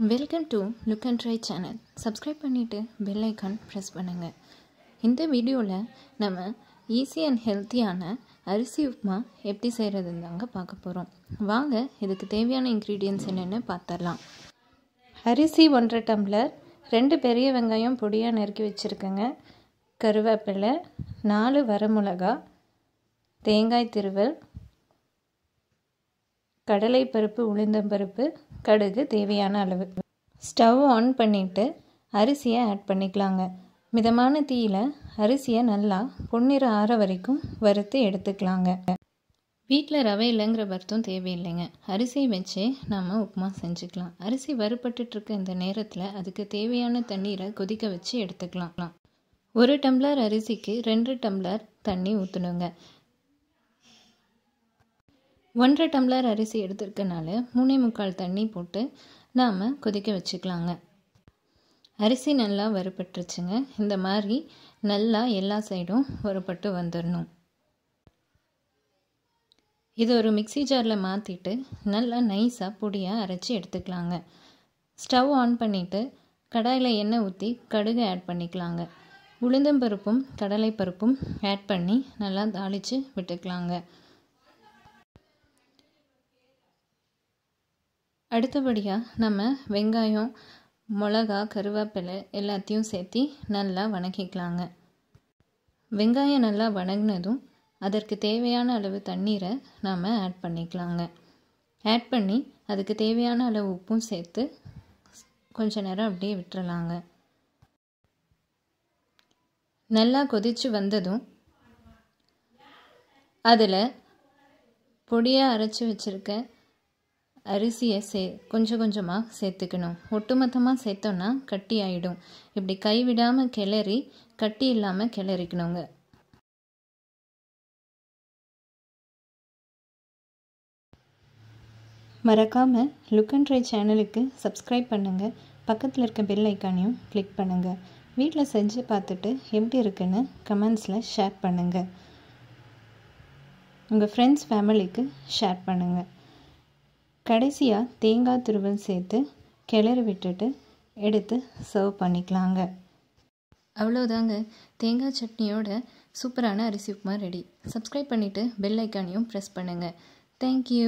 Welcome to look and dry channel subscribe பண்ணிவிட்டு bell icon press பண்ணுங்கள் இந்த வீடியோவில் நம்ம ஈஸி அண்ட் ஹெல்த்தியான அரிசி உப்புமா எப்படி செய்கிறதுன்னு தாங்க பார்க்க போகிறோம் வாங்க இதுக்கு தேவையான இன்க்ரீடியன்ஸ் என்னென்னு பார்த்துடலாம் அரிசி ஒன்றரை டம்ளர் ரெண்டு பெரிய வெங்காயம் பொடியாக நறுக்கி வச்சுருக்கேங்க. கருவேப்பிலை நாலு வரமிளகா தேங்காய் திருவல் கடலைப்பருப்பு உளுந்தம்பருப்பு கடுகு தேவையான அளவு. ஸ்டவ் ஆன் பண்ணிவிட்டு அரிசியை ஆட் பண்ணிக்கலாங்க. மிதமான தீயில் அரிசியை நல்லா பொன்னிறம் ஆற வரைக்கும் வறுத்து எடுத்துக்கலாங்க. வீட்டில் ரவை இல்லைங்கிற வருத்தம் தேவையில்லைங்க. அரிசி வச்சே நம்ம உப்புமா செஞ்சுக்கலாம். அரிசி வறுபட்டுருக்க இந்த நேரத்தில் அதுக்கு தேவையான தண்ணீரை கொதிக்க வச்சு எடுத்துக்கலாம். ஒரு டம்ளர் அரிசிக்கு ரெண்டு டம்ளர் தண்ணி ஊற்றணுங்க ஒன்றரை டம்ளர் அரிசி எடுத்துருக்கனால மூணே முக்கால் தண்ணி போட்டு நாம் கொதிக்க வச்சுக்கலாங்க. அரிசி நல்லா வறுபட்டுருச்சுங்க. இந்த மாதிரி நல்லா எல்லா சைடும் வறுபட்டு வந்துடணும் இது ஒரு மிக்சி ஜாரில் மாற்றிட்டு நல்லா நைஸாக பொடியாக அரைச்சி எடுத்துக்கலாங்க. ஸ்டவ் ஆன் பண்ணிவிட்டு கடாயில் எண்ணெய் ஊற்றி கடுகு ஆட் பண்ணிக்கலாங்க. உளுந்தம்பருப்பும் கடலைப்பருப்பும் ஆட் பண்ணி நல்லா தாளித்து விட்டுக்கலாங்க. அடுத்தபடியாக நம்ம வெங்காயம் மிளகா கருவேப்பிலை எல்லாத்தையும் சேர்த்து நல்லா வணக்கிக்கலாங்க. வெங்காயம் நல்லா வணங்கினதும் அதற்கு தேவையான அளவு தண்ணீரை நாம் ஆட் பண்ணிக்கலாங்க. ஆட் பண்ணி அதுக்கு தேவையான அளவு உப்பும் சேர்த்து கொஞ்ச நேரம் அப்படியே விட்டுறலாங்க. நல்லா கொதித்து வந்ததும் அதில் பொடியாக அரைச்சி வச்சுருக்க அரிசியை சே கொஞ்சம் கொஞ்சமாக சேர்த்துக்கணும். ஒட்டுமொத்தமாக சேர்த்தோன்னா கட்டி ஆகிடும் இப்படி கைவிடாமல் கிளறி கட்டி இல்லாமல் கிளறிக்கணுங்க. மறக்காமல் லுக் அண்ட் ட்ரை சேனலுக்கு சப்ஸ்கிரைப் பண்ணுங்கள் பக்கத்தில் இருக்க பெல் ஐக்கானையும் கிளிக் பண்ணுங்கள் வீட்டில் செஞ்சு பார்த்துட்டு எப்படி இருக்குன்னு கமெண்ட்ஸில் ஷேர் பண்ணுங்கள் உங்கள் ஃப்ரெண்ட்ஸ் ஃபேமிலிக்கு ஷேர் பண்ணுங்கள் கடைசியாக தேங்காய் துருவல் சேர்த்து கிளறி விட்டுட்டு எடுத்து சர்வ் பண்ணிக்கலாங்க. அவ்வளோதாங்க தேங்காய் சட்னியோட சூப்பரான அரிசி உப்புமா ரெடி சப்ஸ்கிரைப் பண்ணிவிட்டு பெல் ஐக்கானையும் ப்ரெஸ் பண்ணுங்கள் தேங்க்யூ